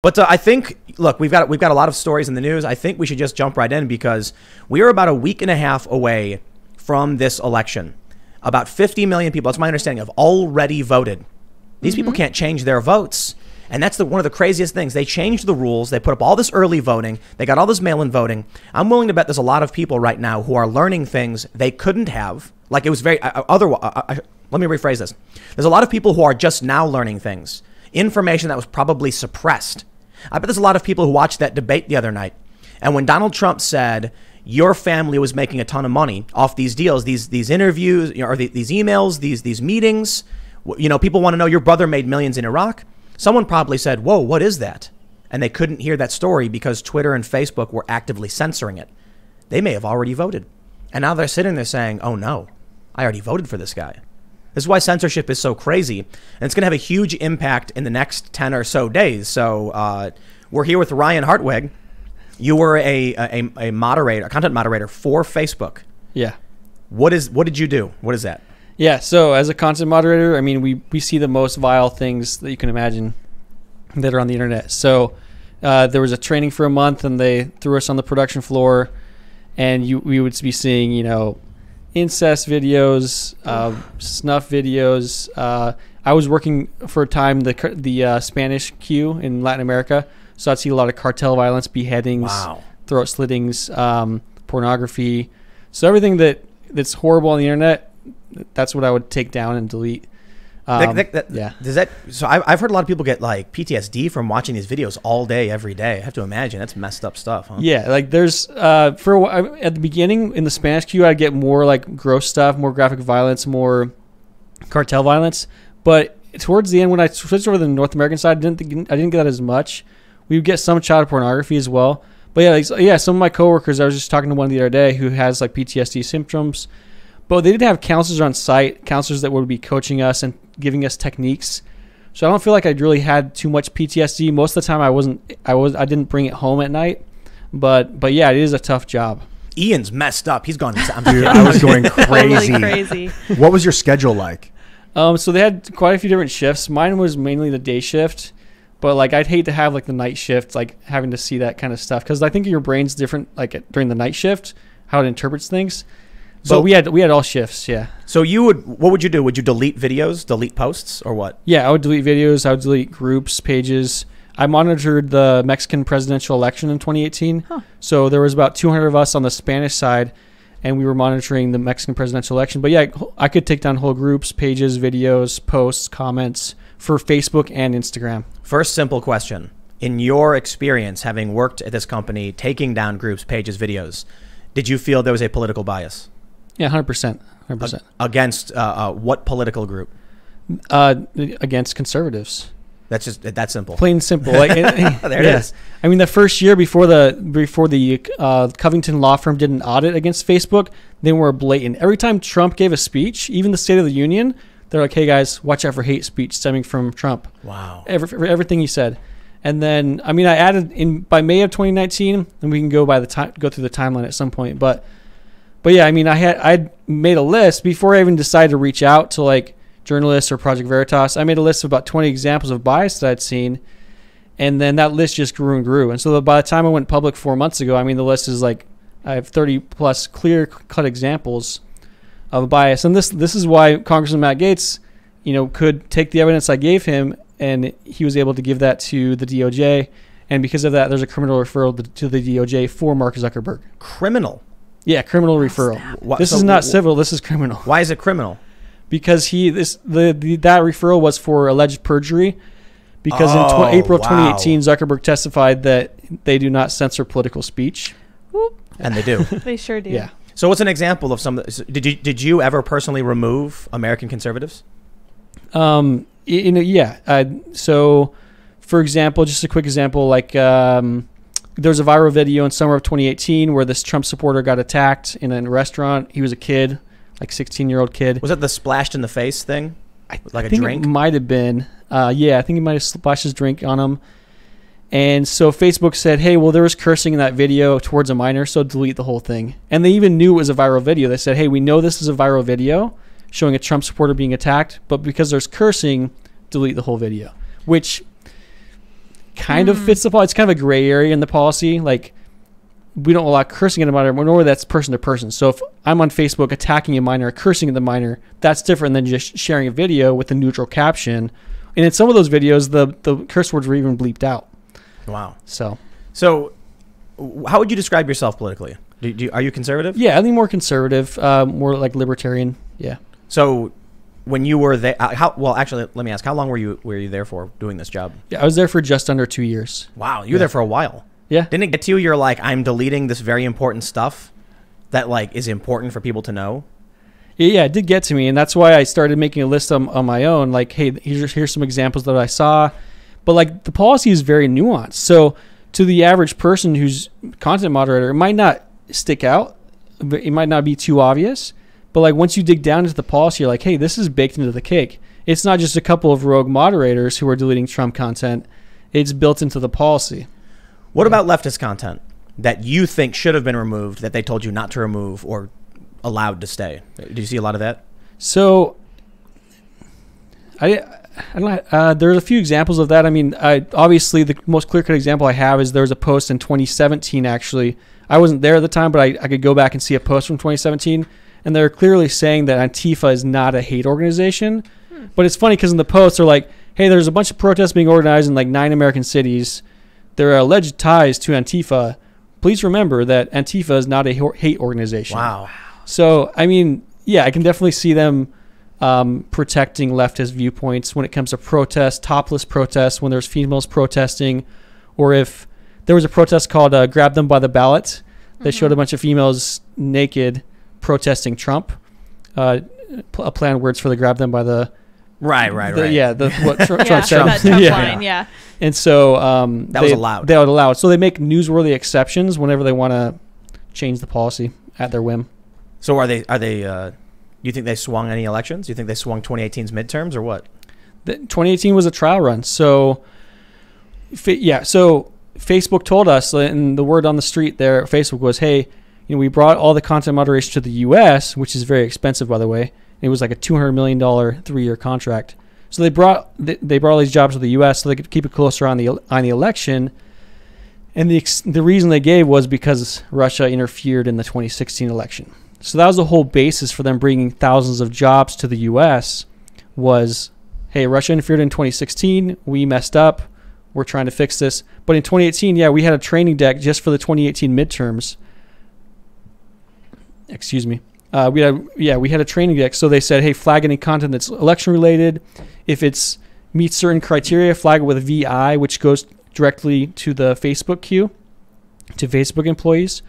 But uh, I think, look, we've got we've got a lot of stories in the news. I think we should just jump right in because we are about a week and a half away from this election. About 50 million people, that's my understanding, have already voted. These people can't change their votes. And that's the, one of the craziest things. They changed the rules. They put up all this early voting. They got all this mail-in voting. I'm willing to bet there's a lot of people right now who are learning things they couldn't have. Like it was very uh, other. Uh, uh, let me rephrase this. There's a lot of people who are just now learning things, information that was probably suppressed. I bet there's a lot of people who watched that debate the other night, and when Donald Trump said your family was making a ton of money off these deals, these these interviews, you know, or the, these emails, these these meetings, you know, people want to know your brother made millions in Iraq. Someone probably said, "Whoa, what is that?" And they couldn't hear that story because Twitter and Facebook were actively censoring it. They may have already voted, and now they're sitting there saying, "Oh no, I already voted for this guy." This is why censorship is so crazy, and it's going to have a huge impact in the next ten or so days. So uh, we're here with Ryan Hartwig. You were a, a a moderator, a content moderator for Facebook. Yeah. What is what did you do? What is that? Yeah, so as a content moderator, I mean, we, we see the most vile things that you can imagine that are on the internet. So uh, there was a training for a month, and they threw us on the production floor, and you we would be seeing, you know, incest videos, uh, snuff videos. Uh, I was working for a time the the uh, Spanish queue in Latin America, so I'd see a lot of cartel violence, beheadings, Wow. throat slittings, um, pornography. So everything that that's horrible on the internet, that's what I would take down and delete. Um, That- that- that- yeah. Does that? So I, I've heard a lot of people get like PTSD from watching these videos all day, every day. I have to imagine that's messed up stuff, huh? Yeah, like there's uh for at the beginning in the Spanish queue, I'd get more like gross stuff, more graphic violence, more cartel violence. But towards the end, when I switched over to the North American side, I didn't think, I didn't get that as much. We would get some child pornography as well. But yeah, like, yeah, some of my coworkers, I was just talking to one the other day who has like PTSD symptoms. But they did have counselors on site, counselors that would be coaching us and giving us techniques. So I don't feel like I really had too much PTSD. Most of the time, I wasn't. I was. I didn't bring it home at night. But but yeah, it is a tough job. Ian's messed up. He's gone. I'm Dude, I was going crazy. Totally crazy. What was your schedule like? Um, so they had quite a few different shifts. Mine was mainly the day shift, but like I'd hate to have like the night shift, like having to see that kind of stuff because I think your brain's different like during the night shift, how it interprets things. So- So we had we had all shifts, yeah. So you would, what would you do? Would you delete videos, delete posts, or what? Yeah, I would delete videos, I would delete groups, pages. I monitored the Mexican presidential election in 2018. Huh. So there was about 200 of us on the Spanish side, and we were monitoring the Mexican presidential election. But yeah, I could take down whole groups, pages, videos, posts, comments for Facebook and Instagram. First simple question. In your experience, having worked at this company, taking down groups, pages, videos, did you feel there was a political bias Yeah, 100%. 100%. against uh, uh, what political group? Uh, against conservatives. That's just that simple. Plain and simple. Like, it- There it yeah. is. I mean, the first year before the before the uh, Covington law firm did an audit against Facebook, they were blatant. Every time Trump gave a speech, even the State of the Union, they're like, "Hey guys, watch out for hate speech stemming from Trump." Wow. Every, everything he said. And then, I mean, I added in by May of 2019, and we can go by the time go through the timeline at some point. But, but yeah, I mean, I had I made a list before I even decided to reach out to like journalists or Project Veritas. I made a list of about 20 examples of bias that I'd seen, and then that list just grew and grew. And so by the time I went public four months ago, I mean, the list is like I have 30 plus clear cut examples of bias, and this this is why Congressman Matt Gaetz, you know, could take the evidence I gave him, and he was able to give that to the DOJ, and because of that, there's a criminal referral to- to the DOJ for Mark Zuckerberg. Criminal. Yeah, criminal referral. Wha- This so is not wh- civil. This is criminal Why is it criminal? because he this the, the that referral was for alleged perjury. Because in Oh, tw- April wow. 2018, Zuckerberg testified that they do not censor political speech. Whoop. And they do. They sure do. Yeah. so what's an example of some? Did you did you ever personally remove American conservatives? Um, you know, yeah. Uh, so, for example, just a quick example, like um, there was a viral video in summer of 2018 where this Trump supporter got attacked in a restaurant. He was a kid, like 16 year old kid. Was that the splashed in the face thing? Like a I think drink? It might have been. Uh, yeah, I think he might have splashed his drink on him. And so Facebook said, "Hey, well, there was cursing in that video towards a minor, so delete the whole thing." And they even knew it was a viral video. They said, "Hey, we know this is a viral video showing a Trump supporter being attacked, but because there's cursing, delete the whole video." Which kind of fits the policy. It's kind of a gray area in the policy. Like we don't allow cursing at a minor, nor that's person to person. So if I'm on Facebook attacking a minor, cursing at the minor, that's different than just sharing a video with a neutral caption. And in some of those videos, the the curse words were even bleeped out. Wow. So So, how would you describe yourself politically? Do, do, are you conservative? yeah, I think more conservative, uh, more like libertarian. Yeah. So, when you were there, uh, how well? Actually, let me ask: How long were you were you there for doing this job? Yeah, I was there for just under two years. Wow, you were there for a while. Yeah. Didn't it get to you? You're like, I'm deleting this very important stuff that like is important for people to know. Yeah, yeah, it did get to me, and that's why I started making a list on, on my own. Like, hey, here's here's some examples that I saw, but like the policy is very nuanced. So to the average person who's content moderator, it might not stick out, but it might not be too obvious. But like once you dig down into the policy, you're like, hey, this is baked into the cake. It's not just a couple of rogue moderators who are deleting Trump content; it's built into the policy. What about leftist content that you think should have been removed that they told you not to remove or allowed to stay? Do you see a lot of that? So, I, I don't. Uh, there's a few examples of that. I mean, I obviously the most clear cut example I have is there was a post in 2017. Actually, I wasn't there at the time, but I, I could go back and see a post from 2017, and they're clearly saying that Antifa is not a hate organization. But it's funny because in the post they're like, "Hey, there's a bunch of protests being organized in like nine American cities. There are alleged ties to Antifa. Please remember that Antifa is not a hate organization." Wow. So, I mean, yeah, I can definitely see them um, protecting leftist viewpoints when it comes to protests, topless protests, when there's females protesting, or if there was a protest called uh, "Grab Them by the Ballot" that showed a bunch of females naked protesting Trump. Uh, pl- a plan words for the "Grab Them by the." Right, right, the- right. Yeah, the, what Tr- yeah, Trump said. that Trump yeah. line, yeah. And so um, That was allowed. They would allow it. So they make newsworthy exceptions whenever they want to change the policy at their whim. So are they? Are they? Uh, you think they swung any elections? Do you think they swung 2018's midterms or what? The 2018 was a trial run. So, fa- yeah. So Facebook told us, and the word on the street there Facebook was, "Hey, you know, we brought all the content moderation to the U.S., which is very expensive, by the way. It was like a 200 million dollar three-year contract. So they brought they brought all these jobs to the U.S. so they could keep it closer on the on the election." And the the reason they gave was because Russia interfered in the 2016 election. So that was the whole basis for them bringing thousands of jobs to the U.S. Was hey, Russia interfered in 2016. We messed up. We're trying to fix this. But in 2018, yeah, we had a training deck just for the 2018 midterms. Excuse me. Uh, we had yeah, we had a training deck. So they said, hey, flag any content that's election related. If it's meets certain criteria, flag it with a VI, which goes directly to the Facebook queue, to Facebook employees.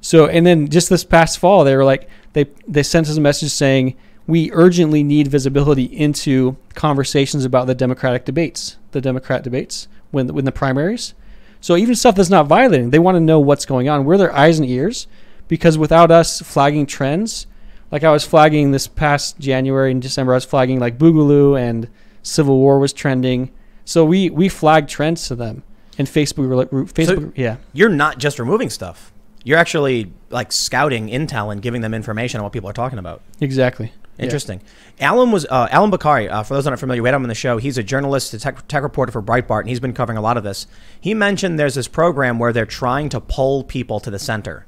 So and then just this past fall, they were like they they sent us a message saying we urgently need visibility into conversations about the Democratic debates, the Democrat debates when when the primaries. So even stuff that's not violating, they want to know what's going on. We're their eyes and ears, because without us flagging trends, like I was flagging this past January and December, I was flagging like Boogaloo and Civil War was trending. So we we flagged trends to them, and Facebook Facebook yeah. You're not just removing stuff. You're actually like scouting intel and giving them information on what people are talking about. Exactly. Yeah. Interesting. Allum was uh, Allum Bokhari. Uh, for those that aren't familiar, we had him on the show. He's a journalist, a tech, tech reporter for Breitbart, and he's been covering a lot of this. He mentioned there's this program where they're trying to pull people to the center.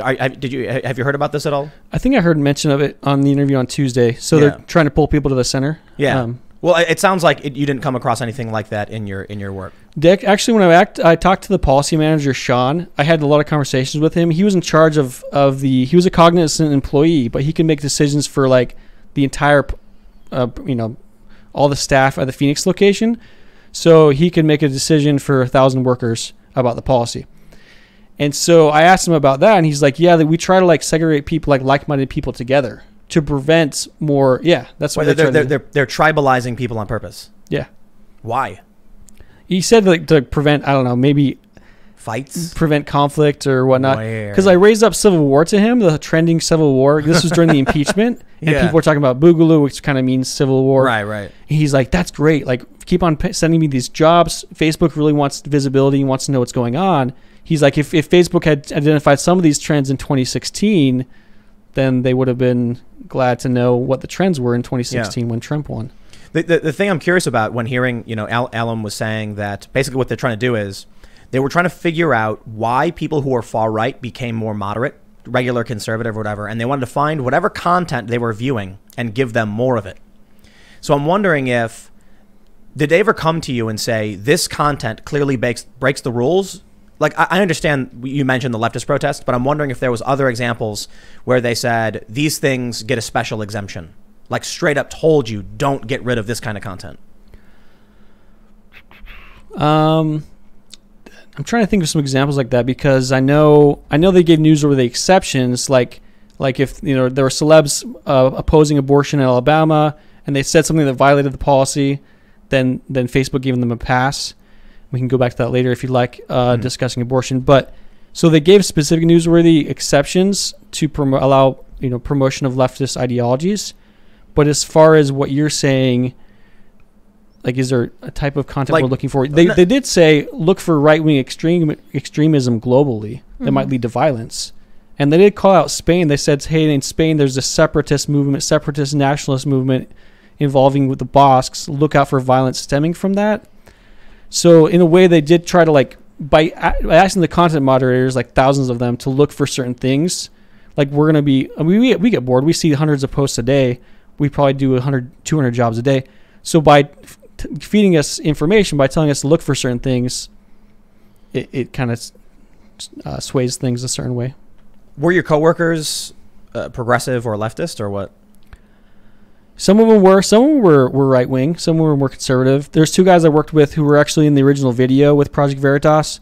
I, I, did you have you heard about this at all? I think I heard mention of it on the interview on Tuesday. So Yeah. they're trying to pull people to the center. Yeah. Um, well, it, sounds like it, you didn't come across anything like that in your in your work. Dick, actually, when I act, I talked to the policy manager, Sean. I had a lot of conversations with him. He was in charge of, of the. He was a cognizant employee, but he can make decisions for like the entire, uh, you know, all the staff at the Phoenix location. So he could make a decision for a thousand workers about the policy. And so I asked him about that, and he's like, "Yeah, we try to like segregate people, like like-minded people, together to prevent more. Yeah, that's why Well, they're, they're, they're, they're, tribalizing people on purpose. Yeah, Why? he said like to prevent. I don't know, maybe Fights? prevent conflict or whatnot. Because I raised up Civil War to him, the trending Civil War. This was during the impeachment, and Yeah. people were talking about Boogaloo, which kind of means Civil War. Right, right. He's like, "That's great. Like, keep on p- sending me these jobs. Facebook really wants visibility, wants to know what's going on." He's like, "If if Facebook had identified some of these trends in 2016, then they would have been glad to know what the trends were in 2016 when Trump won." The, the, the thing I'm curious about when hearing, you know, Al- Allum was saying that basically what they're trying to do is they were trying to figure out why people who are far right became more moderate, regular conservative, or whatever, and they wanted to find whatever content they were viewing and give them more of it. So I'm wondering if did they ever come to you and say this content clearly breaks breaks the rules? Like I, understand you mentioned the leftist protest, but I'm wondering if there was other examples where they said these things get a special exemption, like straight up told you don't get rid of this kind of content. Um, I'm trying to think of some examples like that because I know I know they gave newsworthy exceptions, like like if you know there were celebs uh, opposing abortion in Alabama and they said something that violated the policy, then then Facebook gave them a pass. We can go back to that later if you'd like, uh, Mhm. discussing abortion. But so they gave specific newsworthy exceptions to promo- allow you know promotion of leftist ideologies. But as far as what you're saying, like, is there a type of content Like- we're looking for? They, no- they did say look for right wing extreme extremism globally that might Mhm. lead to violence, and they did call out Spain. They said, hey, in Spain there's a separatist movement, separatist nationalist movement involving with the Basques. Look out for violence stemming from that. So in a way, they did try to like by, by asking the content moderators, like thousands of them, to look for certain things. Like we're gonna be, I mean, we we get bored. We see hundreds of posts a day. We probably do 100, 200 jobs a day. So by feeding us information, by telling us to look for certain things, it, it kind of uh, sways things a certain way. Were your coworkers uh, progressive or leftist or what? Some of them were, some of them were, were right wing, some of them were more conservative. There's two guys I worked with who were actually in the original video with Project Veritas,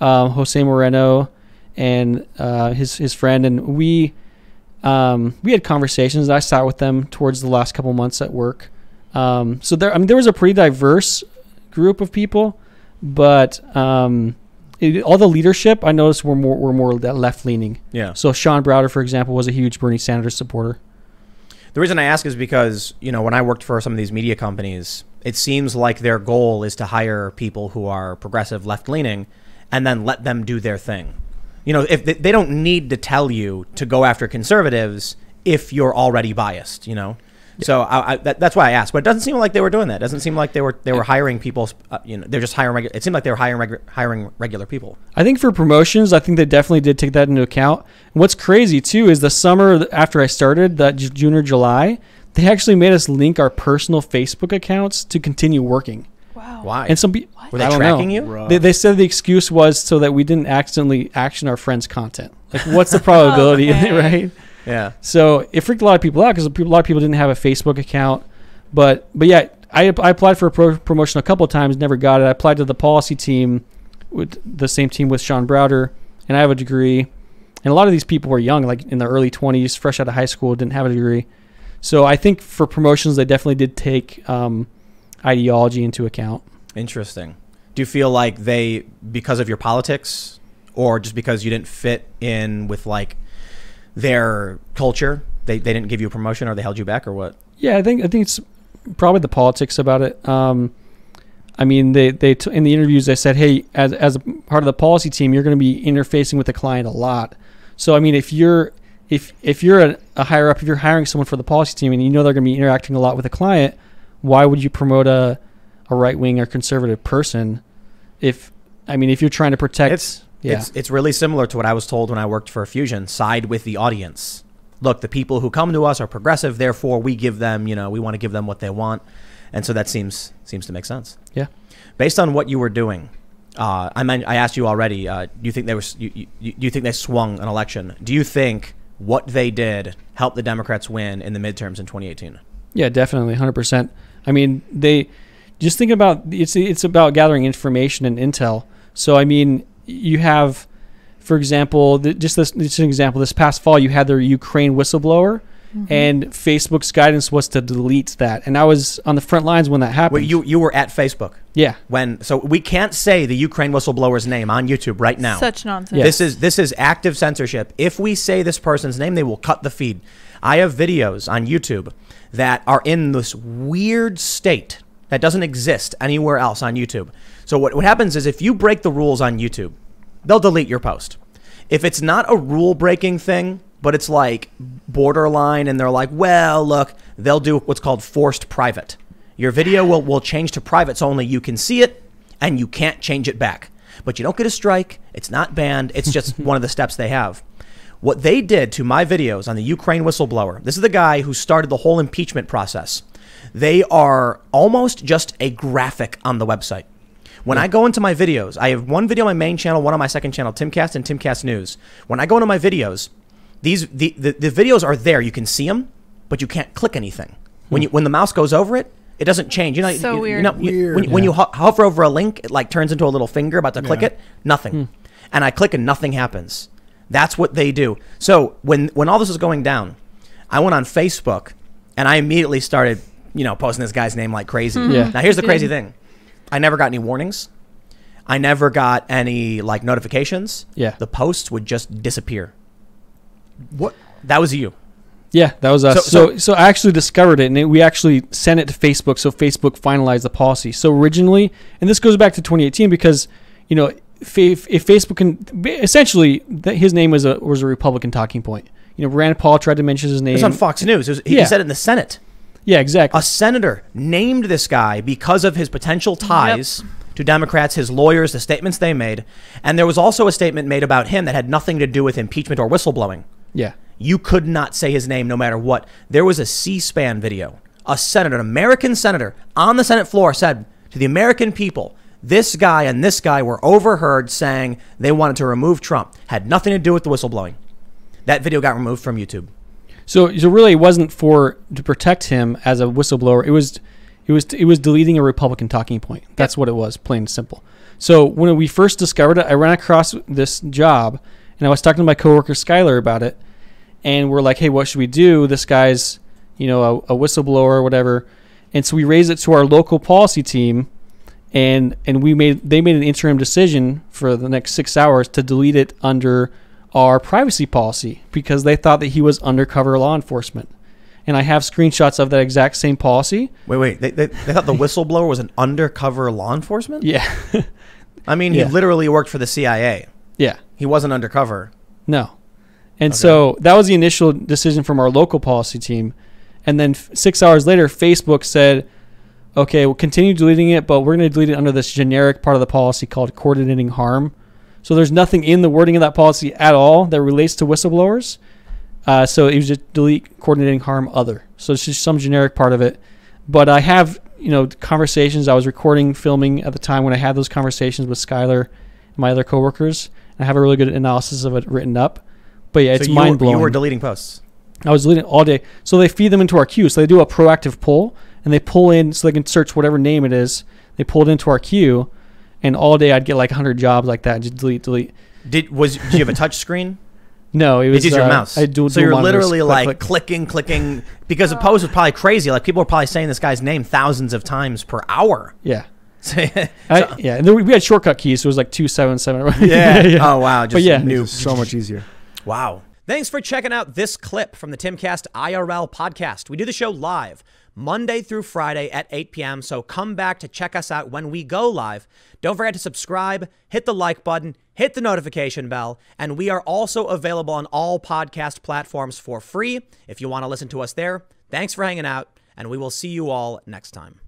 um, Jose Moreno and uh, his his friend, and we um, we had conversations. I sat with them towards the last couple months at work. Um, so there, I mean, there was a pretty diverse group of people, but um, it, all the leadership I noticed were more were more left leaning. Yeah. So Sean Browder, for example, was a huge Bernie Sanders supporter. The reason I ask is because, you know, when I worked for some of these media companies, it seems like their goal is to hire people who are progressive, left leaning, and then let them do their thing. You know, if they, they don't need to tell you to go after conservatives if you're already biased, you know? So I, I, that, that's why I asked, but it doesn't seem like they were doing that. It doesn't seem like they were they were hiring people. Uh, you know, they're just hiring. Regu- it seemed like they were hiring regu- hiring regular people. I think for promotions, I think they definitely did take that into account. And what's crazy too is the summer after I started, that June or July, they actually made us link our personal Facebook accounts to continue working. Wow. Why? And some people were they I don't tracking know. you? Rough. They, they said the excuse was so that we didn't accidentally action our friends' content. Like, what's the probability, Okay. right? Yeah. So it freaked a lot of people out because a lot of people didn't have a Facebook account. But but yeah, I, I applied for a pro- promotion a couple of times, never got it. I applied to the policy team with the same team with Sean Browder, and I have a degree. And a lot of these people were young, like in their early 20s, fresh out of high school, didn't have a degree. So I think for promotions, they definitely did take um, ideology into account. Interesting. Do you feel like they, because of your politics, or just because you didn't fit in with like their culture, they, they didn't give you a promotion or they held you back or what? Yeah, I think I think it's probably the politics about it. Um, I mean, they they t- in the interviews they said, hey, as as a part of the policy team, you're going to be interfacing with the client a lot. So I mean, if you're if if you're a, a higher up, if you're hiring someone for the policy team and you know they're going to be interacting a lot with the client, why would you promote a a right wing or conservative person? If I mean, if you're trying to protect, It's yeah, it's it's really similar to what I was told when I worked for Fusion. Side with the audience. Look, the people who come to us are progressive, therefore we give them, you know, we want to give them what they want, and so that seems seems to make sense. Yeah. Based on what you were doing, uh, I mean, I asked you already. Uh, do you think they were? You, you, you- do you think they swung an election? Do you think what they did helped the Democrats win in the midterms in 2018? Yeah, definitely, hundred percent. I mean, they just think about it's it's about gathering information and intel. So I mean, you have, for example, th- just this just an example. This past fall, you had the Ukraine whistleblower, Mm-hmm. and Facebook's guidance was to delete that. And I was on the front lines when that happened. Wait, you you were at Facebook yeah, when, so we can't say the Ukraine whistleblower's name on YouTube right now. Such nonsense. Yeah. This is this is active censorship. If we say this person's name, they will cut the feed. I have videos on YouTube that are in this weird state that doesn't exist anywhere else on YouTube. So what, what happens is if you break the rules on YouTube, they'll delete your post. If it's not a rule breaking thing, but it's like borderline and they're like, well, look, they'll do what's called forced private. Your video will, will change to private so only you can see it and you can't change it back. But you don't get a strike. It's not banned. It's just one of the steps they have. What they did to my videos on the Ukraine whistleblower, this is the guy who started the whole impeachment process. They are almost just a graphic on the website. When I go into my videos, I have one video on my main channel, one on my second channel, Timcast and Timcast News. When I go into my videos, these the, the, the videos are there. You can see them, but you can't click anything. When hmm. you when the mouse goes over it, it doesn't change. You know, So you, weird. You know, you- Weird. when, you- when you ho- hover over a link, it like turns into a little finger about to click Yeah. it. Nothing, hmm. and I click and nothing happens. That's what they do. So when when all this was going down, I went on Facebook and I immediately started, you know, posting this guy's name like crazy. Hmm. Yeah. Now here's the crazy thing. I never got any warnings. I never got any like notifications. Yeah. The posts would just disappear. What? That was you. Yeah, that was us. So- So, so, I actually discovered it, and it, we actually sent it to Facebook. So Facebook finalized the policy. So originally, and this goes back to 2018 because you know if, if if Facebook can essentially that his name was a was a Republican talking point. You know, Rand Paul tried to mention his It name. was on Fox News. It was, he Yeah. said it in the Senate. Yeah, exactly. A senator named this guy because of his potential ties to Democrats, his lawyers, the statements they made. And there was also a statement made about him that had nothing to do with impeachment or whistleblowing. yeah, You could not say his name no matter what. There was a C SPAN video. A senator, an American senator, on the Senate floor said to the American people, this guy and this guy were overheard saying they wanted to remove Trump. Had nothing to do with the whistleblowing. That video got removed from YouTube. So, so really, it wasn't for to protect him as a whistleblower. It was, it was, it was deleting a Republican talking point. That's what it was, plain and simple. So when we first discovered it, I ran across this job, and I was talking to my coworker Skylar about it, and we're like, "Hey, what should we do? This guy's, you know, a, a whistleblower or whatever." And so we raised it to our local policy team, and and we made they made an interim decision for the next six hours to delete it under our privacy policy because they thought that he was undercover law enforcement. And I have screenshots of that exact same policy. Wait, wait. They, they, they thought the whistleblower was an undercover law enforcement? Yeah. I mean, Yeah. he literally worked for the CIA. yeah. He wasn't undercover. No. And so that was the initial decision from our local policy team. And then f- six hours later, Facebook said, okay, we'll continue deleting it, but we're going to delete it under this generic part of the policy called coordinating harm. So there's nothing in the wording of that policy at all that relates to whistleblowers. Uh, so it was just delete coordinating harm other. So it's just some generic part of it. But I have, you know, conversations. I was recording, filming at the time when I had those conversations with Skylar and my other coworkers. I have a really good analysis of it written up. But yeah, it's you, mind blowing. You were deleting posts. I was deleting all day. So they feed them into our queue. So they do a proactive pull and they pull in so they can search whatever name it is. They pull it into our queue, and all day I'd get like 100 jobs like that. Just delete, delete. Did was did you have a touch screen? No, it You was use your uh, mouse. I do. so dual you're literally Click, like click. clicking, clicking, because the post was probably crazy. Like people were probably saying this guy's name thousands of times per hour. yeah. So- I, yeah, and then we we had shortcut keys, so it was like two seven seven. yeah. Oh wow. Just But yeah. new. So much easier. Wow. Thanks for checking out this clip from the Timcast IRL podcast. We do the show live Monday through Friday at 8 p.m. So come back to check us out when we go live. Don't forget to subscribe, hit the like button, hit the notification bell, and we are also available on all podcast platforms for free if you want to listen to us there. Thanks for hanging out, and we will see you all next time.